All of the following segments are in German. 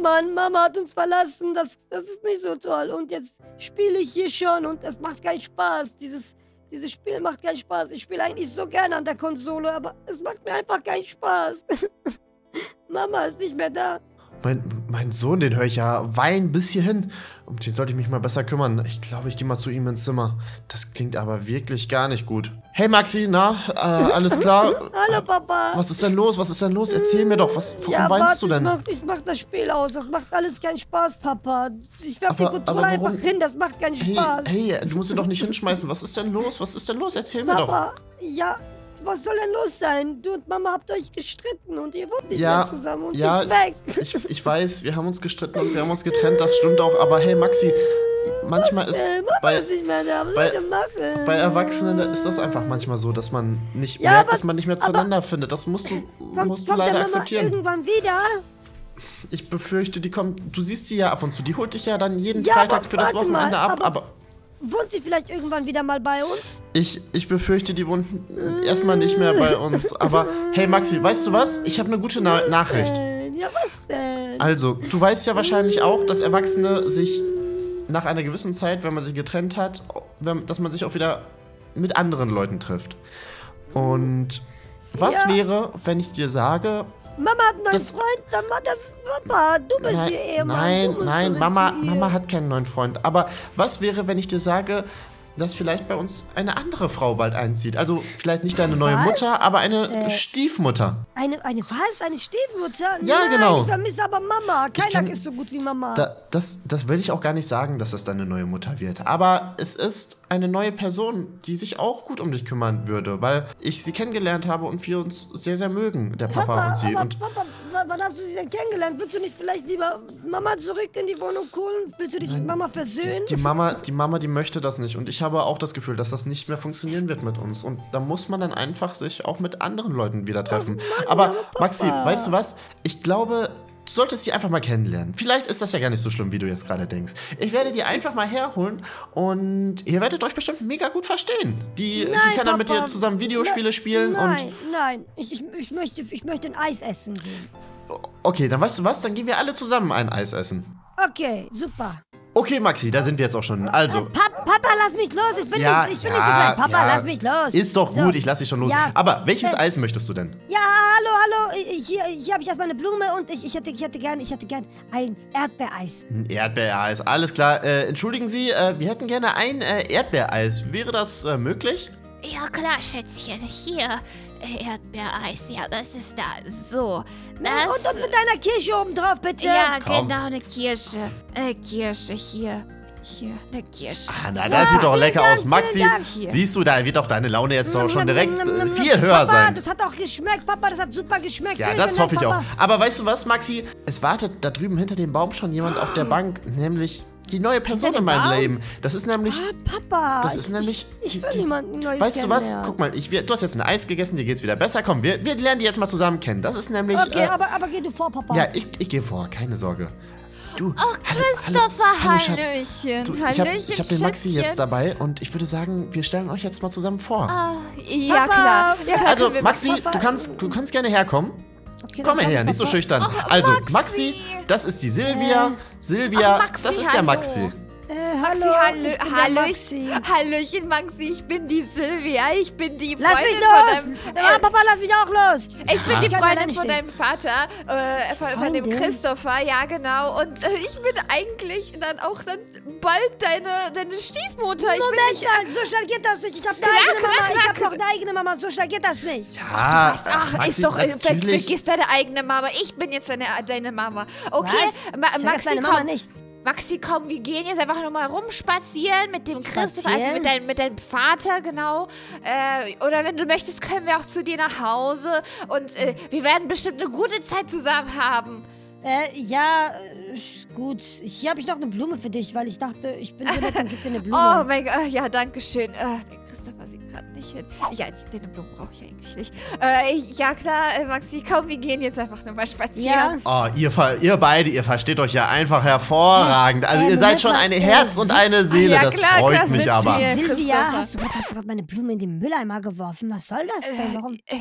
Mann, Mama hat uns verlassen. Das, das ist nicht so toll. Und jetzt spiele ich hier schon und es macht keinen Spaß. Dieses, dieses Spiel macht keinen Spaß. Ich spiele eigentlich so gerne an der Konsole, aber es macht mir einfach keinen Spaß. Mama ist nicht mehr da. Mein, mein Sohn, den höre ich ja weinen bis hierhin. Um den sollte ich mich mal besser kümmern. Ich glaube, ich gehe mal zu ihm ins Zimmer. Das klingt aber wirklich gar nicht gut. Hey Maxi, na, äh, alles klar? Hallo Papa. Was ist denn los? Was ist denn los? Erzähl mir doch, was, warum ja, weinst warte, du denn? Ich mach, ich mach das Spiel aus. Das macht alles keinen Spaß, Papa. Ich werf den Aber- Controller einfach hin. Das macht keinen Hey, Spaß. hey, du musst ihn doch nicht hinschmeißen. Was ist denn los? Was ist denn los? Erzähl mir doch. Papa, ja, was soll denn los sein? Du und Mama habt euch gestritten und ihr wohnt nicht Ja, mehr zusammen und ja, ist weg. Ich, ich weiß, wir haben uns gestritten und wir haben uns getrennt, das stimmt auch. Aber hey Maxi, manchmal ist bei, ist nicht mehr da. Was bei- bei Erwachsenen ist das einfach manchmal so, dass man nicht Ja, merkt, aber- dass man nicht mehr zueinander findet. Das musst du, Kommt, musst du kommt leider akzeptieren. irgendwann wieder? Ich befürchte, die kommt. Du siehst sie ja ab und zu. Die holt dich ja dann jeden Ja, Freitag für das Wochenende mal, ab. aber- Aber Wohnt sie vielleicht irgendwann wieder mal bei uns? ich, ich befürchte, die wohnt erstmal nicht mehr bei uns. Aber hey Maxi, weißt du was? Ich habe eine gute Na Nachricht. Äh, ja, was denn? Also, du weißt ja wahrscheinlich auch, dass Erwachsene sich nach einer gewissen Zeit, wenn man sich getrennt hat, dass man sich auch wieder mit anderen Leuten trifft. Und was Ja. wäre, wenn ich dir sage, Mama hat einen neuen das- Freund, dann macht das Papa. Du bist nein, ihr Ehemann. nein, nein, Mama. Mama hat keinen neuen Freund. Aber was wäre, wenn ich dir sage, dass vielleicht bei uns eine andere Frau bald einzieht? Also vielleicht nicht deine neue Was? Mutter, aber eine Äh, Stiefmutter. Eine, eine was? Eine Stiefmutter? Ja, Nein, genau. ich vermisse aber Mama. Keiner ist so gut wie Mama. Da, das, das will ich auch gar nicht sagen, dass das deine neue Mutter wird. Aber es ist eine neue Person, die sich auch gut um dich kümmern würde, weil ich sie kennengelernt habe und wir uns sehr, sehr mögen, der Papa, und sie. aber Und Papa, wann hast du sie denn kennengelernt? Willst du nicht vielleicht lieber Mama zurück in die Wohnung holen? Willst du dich mit Mama versöhnen? die Mama, die Mama, die möchte das nicht. Und ich habe auch das Gefühl, dass das nicht mehr funktionieren wird mit uns. Und da muss man dann einfach sich auch mit anderen Leuten wieder treffen. Mann, aber Papa. Maxi, weißt du was? Ich glaube, du solltest sie einfach mal kennenlernen. Vielleicht ist das ja gar nicht so schlimm, wie du jetzt gerade denkst. Ich werde die einfach mal herholen und ihr werdet euch bestimmt mega gut verstehen. Die, die Nein, kann dann mit dir zusammen Videospiele Ne- spielen Nein, nein. Ich, ich, ich, möchte, ich möchte ein Eis essen gehen. und. Okay, dann weißt du was? Dann gehen wir alle zusammen ein Eis essen. Okay, super. Okay, Maxi, da sind wir jetzt auch schon. Also. Pa Papa, lass mich los. Ich bin Ja, nicht, ich bin ja, nicht so klein. Papa, ja. lass mich los. Ist doch So. gut, ich lasse dich schon los. Ja. Aber welches Äh, Eis möchtest du denn? Ja, hallo, hallo. Hier, hier habe ich erstmal eine Blume und ich, ich, hätte, ich, hätte gern, ich hätte gern ein Erdbeereis. Ein Erdbeereis, alles klar. Äh, entschuldigen Sie, äh, wir hätten gerne ein äh, Erdbeereis. Wäre das äh, möglich? Ja, klar, Schätzchen. Hier, äh, Erdbeereis. Ja, das ist da. So. Das, Und, und mit deiner Kirsche oben drauf, bitte. ja, Komm. genau, eine Kirsche. Äh, Kirsche, hier. Hier, eine Kirsche. Ah, na, So, das sieht doch lecker Dank, aus. Maxi, Dank. Siehst du, da wird doch deine Laune jetzt doch schon direkt äh, viel höher Papa, sein. das hat auch geschmeckt, Papa, das hat super geschmeckt. Ja, Vielen das Dank, hoffe ich auch. Aber weißt du was, Maxi? Es wartet da drüben hinter dem Baum schon jemand auf der Bank, nämlich die neue Person in meinem Baum? Leben. Das ist nämlich. Ah, Papa. Das ich- ist nämlich. Ich, ich will die- niemanden Neues Weißt du was? kennenlernen. Guck mal, ich, du hast jetzt ein Eis gegessen, dir geht's wieder besser. Komm, wir, wir lernen die jetzt mal zusammen kennen. Das ist nämlich. Okay, äh, aber, aber geh du vor, Papa. ja, ich, ich gehe vor, keine Sorge. Du, Oh, Christopher, hallo, Schatz. Hallöchen. du, ich habe hab den Maxi jetzt dabei und ich würde sagen, wir stellen euch jetzt mal zusammen vor. Ah, ja, klar. Ja, klar also, Maxi, du kannst, du kannst gerne herkommen. Okay, Komm her, nicht so schüchtern. Oh, also, Maxi. Maxi, das ist die Silvia. Silvia, Ach, Maxi, das ist der hallo. Äh, Maxi, hallo, hallo, ich bin der hallo, Maxi. Hallöchen, Maxi, ich bin die Silvia, ich bin die Lass Freundin mich los! von deinem... Ja, Papa, lass mich auch los! Ich bin Ja. die Ich Freundin von deinem Vater, äh, von, von dem? Christopher, ja genau. Und äh, ich bin eigentlich dann auch dann bald deine, deine Stiefmutter. Ich bin Moment nicht... mal, so schnell geht das nicht. Ich hab eine Klar, eigene klar, Mama. Ich hab noch eine eigene Mama. So schnell geht das nicht. Ja, Ach, Maxi, ist doch, äh, ver natürlich. vergiss deine eigene Mama. Ich bin jetzt deine, deine Mama. Okay, Was? Ma Ich Maxi, meine Mama komm. nicht. Maxi, komm, wir gehen jetzt einfach nur mal rumspazieren mit dem Christopher, also mit, dein, mit deinem Vater, genau. Äh, oder wenn du möchtest, können wir auch zu dir nach Hause. Und äh, wir werden bestimmt eine gute Zeit zusammen haben. Äh, ja, äh, gut. Hier habe ich noch eine Blume für dich, weil ich dachte, ich bin so nett und gib dir eine Blume. Oh mein Gott, ja, danke schön. Äh, Christopher sieht gerade nicht hin. Ja, die, den Blumen brauche ich eigentlich nicht. Äh, ja, klar, äh, Maxi, komm, wir gehen jetzt einfach nur mal spazieren. Ja. Oh, ihr, ver- ihr beide, ihr versteht euch ja einfach hervorragend. Also Äh, ihr seid Moment schon mal, eine äh, Herz und Sie- eine Seele. ja, das klar, freut klar mich aber. wir. Silvia, hast du, gerade meine Blume in den Mülleimer geworfen? Was soll das denn? Warum? Äh,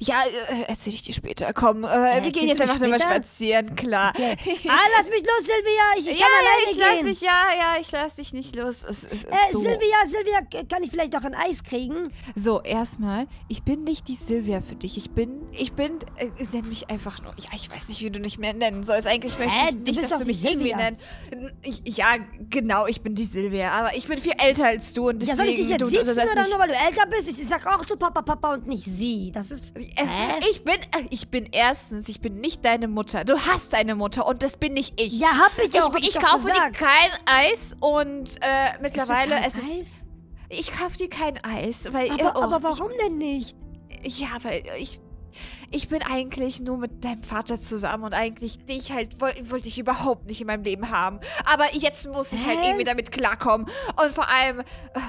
ja, äh, erzähl ich dir später. Komm, äh, wir gehen jetzt einfach nur mal spazieren, klar. Okay. Ah, lass mich los, Silvia. Ich, ich ja, kann ja, alleine ich lass gehen. dich, ja, ja, ich lass dich nicht los. Es, es, es, äh, so. Silvia, Silvia, kann ich vielleicht noch ein Eis kriegen? So, erstmal, ich bin nicht die Silvia für dich. Ich bin, ich bin, äh, nenn mich einfach nur. Ja, ich weiß nicht, wie du dich mehr nennen sollst. Eigentlich möchte Hä, ich du nicht, bist dass du mich irgendwie. Ich, ja, genau, ich bin die Silvia. Aber ich bin viel älter als du und Ja, deswegen. soll ich dich jetzt du, sitzen du oder nur weil du älter bist? Ich sag auch zu Papa, Papa und nicht sie. Das ist. Äh, Hä? Ich bin, äh, ich bin erstens, ich bin nicht deine Mutter. Du hast eine Mutter und das bin nicht ich. Ja, hab ich ich, auch. ich doch kaufe dir kein Eis und äh, mittlerweile es ist. Eis? Ich kaufe dir kein Eis, weil. Aber, oh, aber warum denn nicht? Ich, ja, weil ich. Ich bin eigentlich nur mit deinem Vater zusammen und eigentlich dich halt woll, wollte ich überhaupt nicht in meinem Leben haben. Aber jetzt muss ich halt Hä? irgendwie damit klarkommen. Und vor allem äh,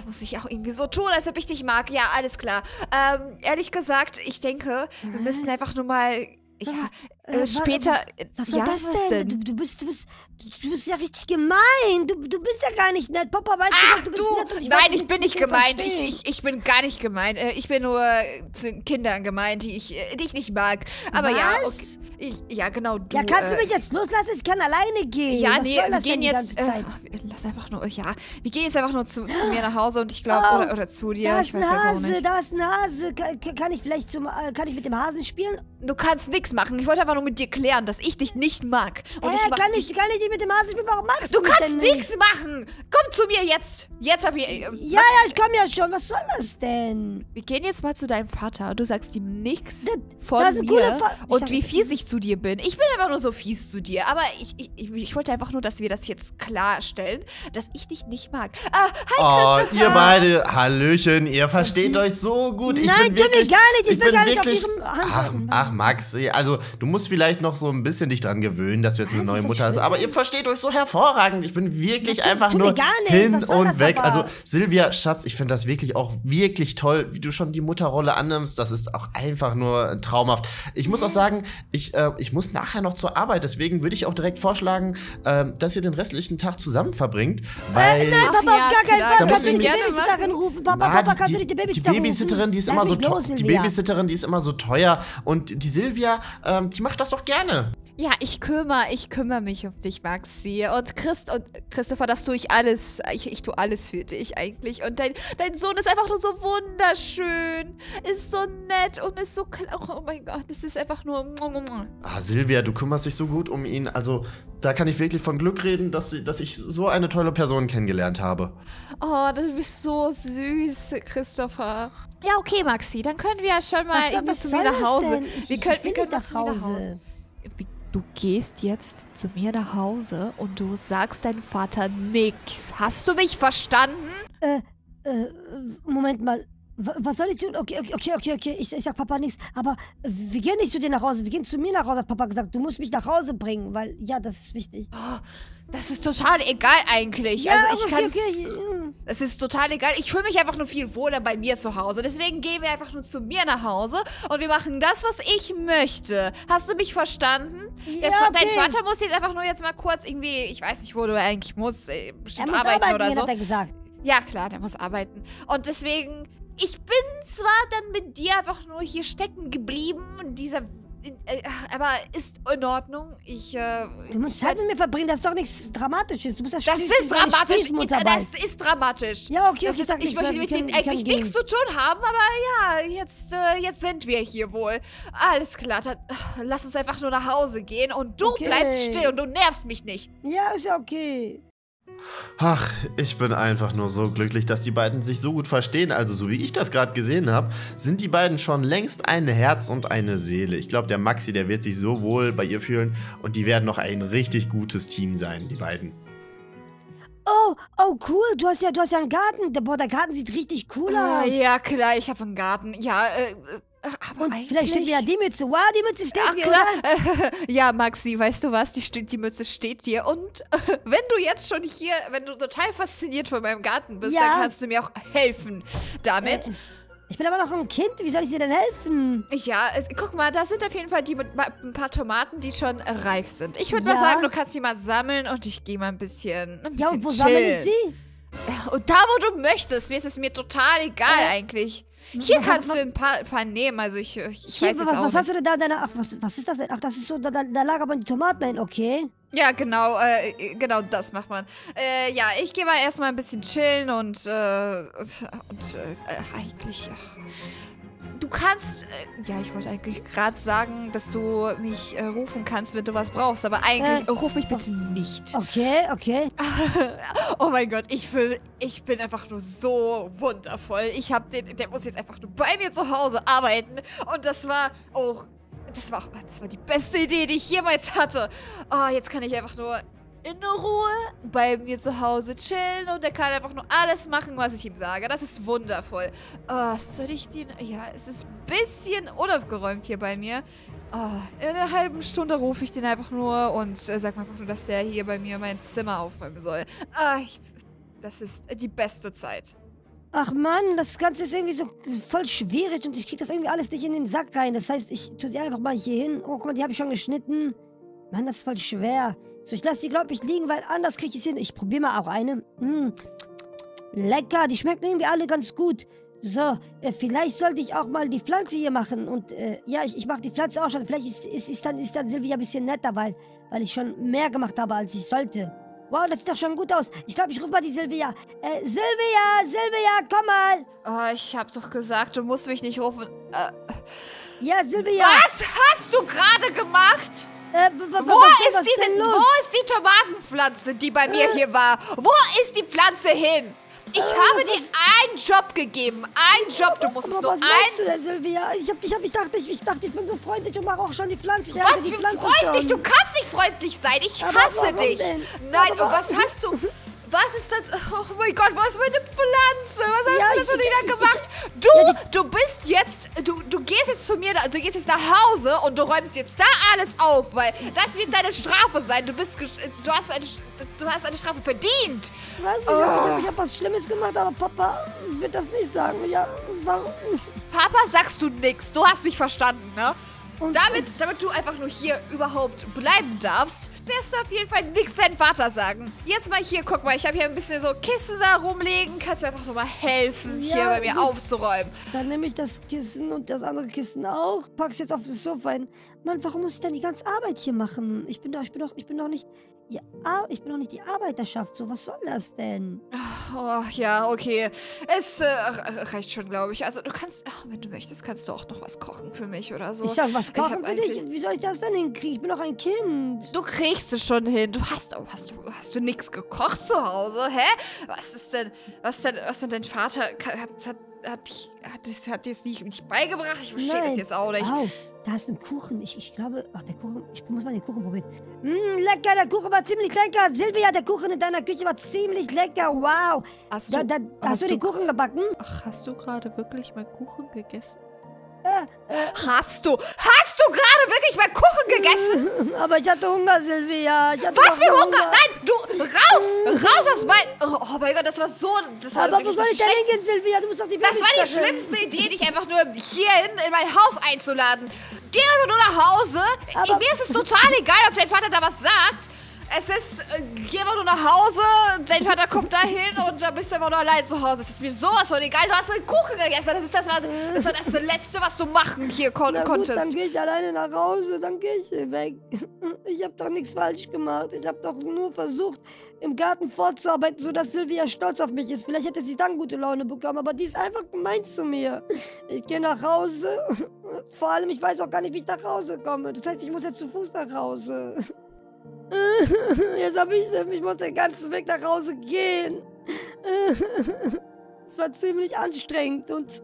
muss ich auch irgendwie so tun, als ob ich dich mag. Ja, alles klar. Ähm, ehrlich gesagt, ich denke, wir müssen einfach nur mal. Ja, Äh, äh, später. Was soll ja, das was denn? Du, du bist, du bist, du, du bist ja richtig gemein. Du, du bist ja gar nicht nett. Papa weiß Ach gesagt, du du! bist nett und ich Nein, weiß ich bin nicht gemeint. Ich, ich, ich bin gar nicht gemeint. Äh, Ich bin nur äh, zu Kindern gemeint, die ich, äh, die ich nicht mag. Aber ja, Was? okay. Ich, ja, genau. Du, Ja, kannst du äh, mich jetzt loslassen? Ich kann alleine gehen. Ja, Was nee, wir gehen jetzt. Äh, lass einfach nur. Ja, wir gehen jetzt einfach nur zu, zu mir nach Hause und ich glaube. Oh, oder, oder zu dir. Da Ich ist weiß ein jetzt auch Hase, nicht. da ist ein Hase. Kann, kann ich vielleicht zum, äh, kann ich mit dem Hasen spielen? Du kannst nichts machen. Ich wollte einfach nur mit dir klären, dass ich dich nicht mag. Und äh, ich kann, dich, ich, kann ich nicht mit dem Hasen spielen? Warum magst Du du kannst nichts machen! Komm zu mir jetzt! Jetzt auf ihr. Ja, ja, ich komme ja schon. Was soll das denn? Wir gehen jetzt mal zu deinem Vater. Du sagst ihm nichts von mir Ich und wie das- fies ich zu dir bin. Ich bin einfach nur so fies zu dir. Aber ich, ich, ich, ich wollte einfach nur, dass wir das jetzt klarstellen, dass ich dich nicht mag. Ah, hi, Oh, ihr beide, Hallöchen, ihr versteht euch so gut. Ich Nein, bin wirklich, gar nicht. Ich, will bin gar nicht wirklich, auf ihrem ach, ach, Max, also du musst vielleicht noch so ein bisschen dich dran gewöhnen, dass du jetzt eine neue Mutter schlimm. Aber ihr versteht euch so hervorragend. Ich bin wirklich tu- einfach tu mir nur hin und das, weg. Also Silvia, Schatz, ich finde das wirklich auch wirklich toll, wie du schon die Mutterrolle annimmst. Das ist auch einfach nur traumhaft. Ich muss auch sagen, ich, äh, ich muss nachher noch zur Arbeit. Deswegen würde ich auch direkt vorschlagen, ähm, dass ihr den restlichen Tag zusammen verbringt. Weil Nein, Ach Papa, ja, auf gar keinen klar, Fall. Kannst du die Babysitterin rufen? Papa, Na, Papa, kannst die, du die die Babysitterin rufen? Babysitterin, die ist immer so los. Die. Babysitterin, die ist immer so teuer. Und die Silvia, ähm, die macht das doch gerne. Ja, ich kümmere, ich kümmere mich um dich, Maxi. Und Christ und Christopher, das tue ich alles. Ich, ich tue alles für dich eigentlich. Und dein, dein Sohn ist einfach nur so wunderschön. Ist so nett und ist so klar. Oh mein Gott, das ist einfach nur. Ah, Silvia, du kümmerst dich so gut um ihn. Also, da kann ich wirklich von Glück reden, dass, dass ich so eine tolle Person kennengelernt habe. Oh, du bist so süß, Christopher. Ja, okay, Maxi, dann können wir ja schon mal Was irgendwie was zu mir nach Hause. Wir können, wir können nach Hause. Du gehst jetzt zu mir nach Hause und du sagst deinem Vater nix. Hast du mich verstanden? Äh, äh, Moment mal. W- Was soll ich tun? Okay, okay, okay, okay, okay. Ich, ich sag Papa nichts. Aber wir gehen nicht zu dir nach Hause. Wir gehen zu mir nach Hause, hat Papa gesagt. Du musst mich nach Hause bringen, weil, ja, das ist wichtig. Das ist total egal eigentlich. Ja, also ich okay, kann. okay. mm. Es ist total egal. Ich fühle mich einfach nur viel wohler bei mir zu Hause. Deswegen gehen wir einfach nur zu mir nach Hause und wir machen das, was ich möchte. Hast du mich verstanden? Ja, Va- Dein okay. Vater muss jetzt einfach nur jetzt mal kurz irgendwie, ich weiß nicht, wo du eigentlich musst, äh, Er bestimmt muss arbeiten, arbeiten, oder so. hat er gesagt. Ja, klar, der muss arbeiten. Und deswegen, ich bin zwar dann mit dir einfach nur hier stecken geblieben, dieser. Äh, aber ist in Ordnung. Ich. Äh, Du musst ich Zeit mit mir verbringen, das ist doch nichts Dramatisches. Du musst das das ist dramatisch. Bald. Das ist dramatisch. Ja, okay, Das okay, ist, ich nichts, möchte mit können eigentlich nichts zu tun haben, aber ja, jetzt, äh, jetzt sind wir hier wohl. Alles klar, dann äh, lass uns einfach nur nach Hause gehen und du Okay. bleibst still und du nervst mich nicht. Ja, ist ja okay. Ach, ich bin einfach nur so glücklich, dass die beiden sich so gut verstehen. Also, so wie ich das gerade gesehen habe, sind die beiden schon längst ein Herz und eine Seele. Ich glaube, der Maxi, der wird sich so wohl bei ihr fühlen und die werden noch ein richtig gutes Team sein, die beiden. Oh, oh, cool. Du hast ja, du hast ja einen Garten. Der, boah, der Garten sieht richtig cool Ah, aus. ja, klar, ich habe einen Garten. Ja, äh, Aber Und vielleicht steht wieder die Mütze. Wow, die Mütze steht Ach, mir, klar. oder? ja, Maxi, weißt du was? Die, die Mütze steht dir. Und wenn du jetzt schon hier, wenn du total fasziniert von meinem Garten bist, Ja. dann kannst du mir auch helfen damit. Äh, ich bin aber noch ein Kind. Wie soll ich dir denn helfen? Ja, guck mal, da sind auf jeden Fall die mit ein paar Tomaten, die schon äh, reif sind. Ich würde mal Ja. sagen, du kannst die mal sammeln und ich gehe mal ein bisschen, ein bisschen Ja, und wo sammle ich chillen. sie? Ja, Und da, wo du möchtest. Mir ist es mir total egal Äh, eigentlich. Hier kannst was- du ein paar, ein paar nehmen. Also ich, ich Hier, weiß jetzt was, auch was hast du denn da? Deine, ach, was, was ist das denn? Ach, das ist so, da, da, da lag aber die Tomaten ein, okay. Ja, genau, äh, genau das macht man. Äh, ja, ich gehe mal erstmal ein bisschen chillen und, äh, und, äh, eigentlich, du kannst, äh, ja, ich wollte eigentlich gerade sagen, dass du mich äh, rufen kannst, wenn du was brauchst, aber eigentlich, Äh, ruf mich bitte nicht. Okay, okay. oh mein Gott, ich will, ich bin einfach nur so wundervoll. Ich hab den, der muss jetzt einfach nur bei mir zu Hause arbeiten und das war auch, das war, auch- das war die beste Idee, die ich jemals hatte. Oh, jetzt kann ich einfach nur in Ruhe bei mir zu Hause chillen und er kann einfach nur alles machen, was ich ihm sage. Das ist wundervoll. Oh, soll ich den, ja, es ist ein bisschen unaufgeräumt hier bei mir. Oh, in einer halben Stunde rufe ich den einfach nur und äh, sag mir einfach nur, dass der hier bei mir mein Zimmer aufräumen soll. Ah, ich, das ist die beste Zeit. Ach Mann, das Ganze ist irgendwie so voll schwierig und ich krieg das irgendwie alles nicht in den Sack rein. Das heißt, ich tue die einfach mal hier hin. Oh, guck mal, die habe ich schon geschnitten. Mann, das ist voll schwer. So, ich lasse die, glaube ich, liegen, weil anders kriege ich es hin. Ich probiere mal auch eine. Mm. Lecker, die schmecken irgendwie alle ganz gut. So, äh, vielleicht sollte ich auch mal die Pflanze hier machen. Und äh, ja, ich, ich mache die Pflanze auch schon. Vielleicht ist, ist, ist, dann, ist dann Silvia ein bisschen netter, weil, weil ich schon mehr gemacht habe, als ich sollte. Wow, das sieht doch schon gut aus. Ich glaube, ich rufe mal die Silvia. Äh, Silvia, Silvia, komm mal. Oh, ich hab doch gesagt, du musst mich nicht rufen. Äh, Ja, Silvia. was hast du gerade gemacht? Äh, Wo was ist was diese, wo ist die Tomatenpflanze, die bei mir Äh. hier war? Wo ist die Pflanze hin? Ich Äh, habe was dir einen Job gegeben. Einen Job. Du musstest Aber nur was einen du denn, Silvia? Ich, hab, ich, hab, ich, dachte, ich, ich dachte, ich bin so freundlich und mache auch schon die Pflanze. Ich Was die für freundlich! schon. Du kannst nicht freundlich sein! Ich Aber hasse dich! denn? Nein, Aber was hast du? Was ist das? Oh mein Gott, wo ist meine Pflanze? Was hast Ja, du ich- schon wieder gemacht? Du, du du gehst jetzt nach Hause und du räumst jetzt da alles auf, weil das wird deine Strafe sein. Du bist, du hast eine, du hast eine Strafe verdient. Was? Ich, hab, ich, hab, ich was Schlimmes gemacht, aber Papa wird das nicht sagen. Ja, warum? Papa, sagst du nix. Du hast mich verstanden, ne? Und, Damit, damit du einfach nur hier überhaupt bleiben darfst, wirst du auf jeden Fall nichts deinem Vater sagen. Jetzt mal hier, guck mal, ich habe hier ein bisschen so Kissen da rumlegen. Kannst du einfach nur mal helfen, Ja, hier bei mir aufzuräumen. Dann nehme ich das Kissen und das andere Kissen auch, pack's jetzt auf das Sofa hin. Mann, warum muss ich denn die ganze Arbeit hier machen? Ich bin doch, ich bin doch, ich bin doch nicht, ja, ich bin doch nicht die Arbeiterschaft. So, was soll das denn? Oh, ja, okay. Es äh, reicht schon, glaube ich. Also du kannst, ach, wenn du möchtest, kannst du auch noch was kochen für mich oder so. Ich soll was kochen für dich? Wie soll ich das denn hinkriegen? Ich bin doch ein Kind. Du kriegst es schon hin. Du hast, oh, hast du, hast du nichts gekocht zu Hause? Hä? Was ist denn, was denn, was denn dein Vater hat, hat, hat, hat, das- hat dir es nicht, nicht beigebracht? Ich verstehe das jetzt auch nicht. Au, da ist ein Kuchen. Ich, ich glaube, ach, der Kuchen, ich muss mal den Kuchen probieren. Mm, lecker, der Kuchen war ziemlich lecker. Silvia, der Kuchen in deiner Küche war ziemlich lecker. Wow. Hast Da, du, da, hast, hast du du- den Kuchen gebacken? ach, hast du gerade wirklich meinen Kuchen gegessen? Hast du, hast du gerade wirklich meinen Kuchen gegessen? Aber ich hatte Hunger, Silvia. Hatte Was für Hunger? Nein, du, raus, raus aus mein, oh, oh mein Gott, das war so, das war Aber wo soll ich denn hingehen, Silvia? Du musst doch die Das war die Babys schlimmste Idee, dich einfach nur hierhin in mein Haus einzuladen. Geh einfach nur nach Hause. Aber- Mir ist es total egal, ob dein Vater da was sagt. Es ist, äh, geh einfach nur nach Hause, dein Vater kommt da hin und dann bist du einfach nur allein zu Hause. Es ist mir sowas von egal. Du hast meinen Kuchen gegessen. Das ist das, war, das war das Letzte, was du machen hier kon Na gut, konntest. dann gehe ich alleine nach Hause, dann gehe ich weg. Ich habe doch nichts falsch gemacht. Ich habe doch nur versucht, im Garten fortzuarbeiten, sodass Silvia stolz auf mich ist. Vielleicht hätte sie dann gute Laune bekommen, aber die ist einfach gemein zu mir. Ich gehe nach Hause. Vor allem, ich weiß auch gar nicht, wie ich nach Hause komme. Das heißt, ich muss jetzt zu Fuß nach Hause. Jetzt habe ich, ich muss den ganzen Weg nach Hause gehen. Es war ziemlich anstrengend und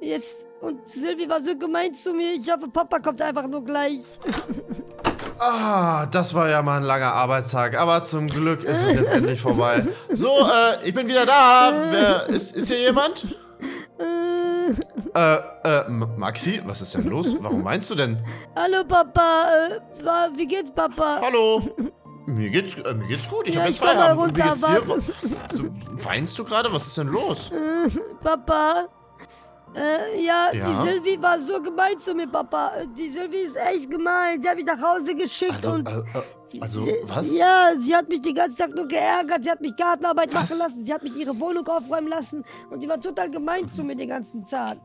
jetzt und Silvi war so gemein zu mir. Ich hoffe, Papa kommt einfach nur gleich. Ah, das war ja mal ein langer Arbeitstag, aber zum Glück ist es jetzt endlich vorbei. So, äh, ich bin wieder da. Wer, ist, ist hier jemand? Äh, Äh, Maxi, was ist denn los? Warum weinst du denn? Hallo Papa, äh, wie geht's Papa? Hallo? Mir geht's, äh, mir geht's gut, ich Ja, habe jetzt Feierabend. Runter, geht's dir? So, weinst du gerade? Was ist denn los? Äh, Papa, äh, ja, Ja? die Silvi war so gemein zu mir, Papa. Die Silvi ist echt gemein. Die hat mich nach Hause geschickt Also, und... äh, äh, also, Sie- was? Ja, sie hat mich den ganzen Tag nur geärgert. Sie hat mich Gartenarbeit Was? machen lassen. Sie hat mich ihre Wohnung aufräumen lassen. Und die war total gemein zu mir den ganzen Tag.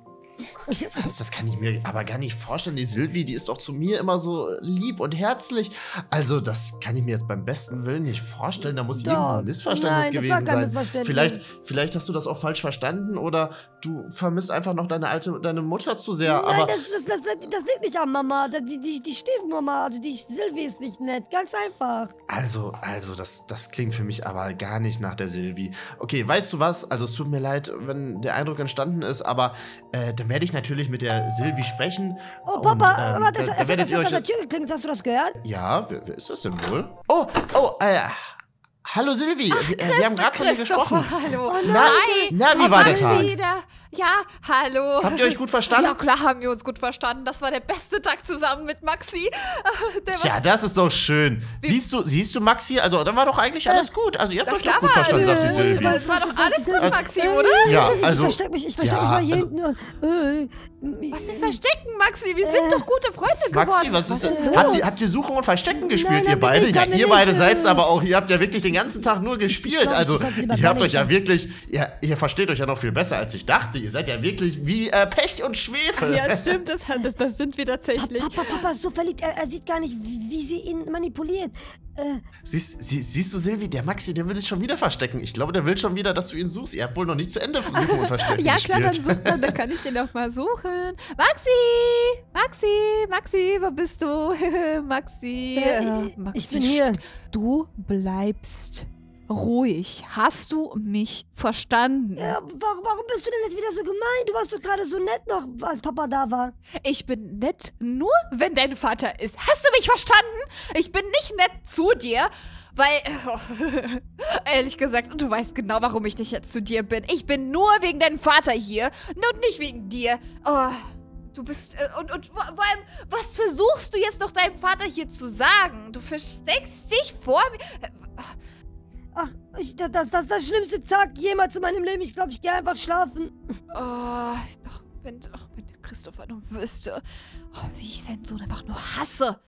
Was? Das kann ich mir aber gar nicht vorstellen. Die Silvi, die ist doch zu mir immer so lieb und herzlich. Also, das kann ich mir jetzt beim besten Willen nicht vorstellen. Da muss Doch. irgendein Missverständnis Nein, gewesen sein. Missverständnis. Vielleicht, vielleicht hast du das auch falsch verstanden oder du vermisst einfach noch deine alte, deine Mutter zu sehr. Nein, aber das, das, das, das liegt nicht an Mama. Die, die, die Stiefmama, also die Silvi ist nicht nett. Ganz einfach. Also, also, das, das klingt für mich aber gar nicht nach der Silvi. Okay, weißt du was? Also, es tut mir leid, wenn der Eindruck entstanden ist, aber äh, dann werde ich natürlich mit der Silvi sprechen. Oh, Und, Papa, ähm, warte, es, da- da werdet ihr hat euch- an der Tür geklingelt. Hast du das gehört? Ja, wer, wer ist das denn wohl? Oh, oh, äh, hallo Silvi. wir, äh, wir haben gerade von dir gesprochen. hallo. Oh Na, Hi. na, wie war der Tag? da. Ja, hallo. Habt ihr euch gut verstanden? Ja, klar haben wir uns gut verstanden. Das war der beste Tag zusammen mit Maxi. Ja, das ist doch schön. Siehst du, siehst du, Maxi? Also, dann war doch eigentlich alles gut. Also, ihr habt euch doch gut war verstanden, sagt die. Silvi. Das war doch alles gut, Maxi, oder? Ja, Ich also- versteck mich, ich versteck ja, mich mal hier also- hinten. Äh, Was wir verstecken, Maxi? Wir sind Äh, doch gute Freunde geworden. Maxi, was ist Was denn Habt ihr, habt ihr Suchen und Verstecken gespielt, Nein, ihr beide? Ja, ihr beide seid's aber auch. Ihr habt ja wirklich den ganzen Tag nur gespielt. glaub, also, ihr habt euch ja wirklich, ihr, ihr versteht euch ja noch viel besser, als ich dachte. Ihr seid ja wirklich wie äh, Pech und Schwefel. Ja, stimmt, das, das, das sind wir tatsächlich. Papa, Papa ist so verliebt, er, er sieht gar nicht, wie, wie sie ihn manipuliert. Äh, Siehst, sie, siehst du, Silvi, der Maxi, der will sich schon wieder verstecken. Ich glaube, der will schon wieder, dass du ihn suchst. Ihr habt wohl noch nicht zu Ende Suchen und Verstecken Ja, klar, dann such dann, dann kann ich den auch mal suchen. Maxi! Maxi! Maxi, wo bist du? Maxi! Äh, Maxi, ich bin hier. Du bleibst ruhig. Hast du mich verstanden? Äh, warum, warum bist du denn jetzt wieder so gemein? Du warst doch gerade so nett noch, als Papa da war. Ich bin nett nur, wenn dein Vater ist. Hast du mich verstanden? Ich bin nicht nett zu dir, weil, ehrlich gesagt, du weißt genau, warum ich nicht jetzt zu dir bin. Ich bin nur wegen deinem Vater hier und nicht wegen dir. Oh, du bist, äh, und, und vor allem, was versuchst du jetzt noch deinem Vater hier zu sagen? Du versteckst dich vor mir. Ach, ich, das, das, das ist der schlimmste Tag jemals in meinem Leben. Ich glaube, ich gehe einfach schlafen. Oh, ach, wenn, ach, wenn der Christopher nur wüsste, oh, wie ich seinen Sohn einfach nur hasse.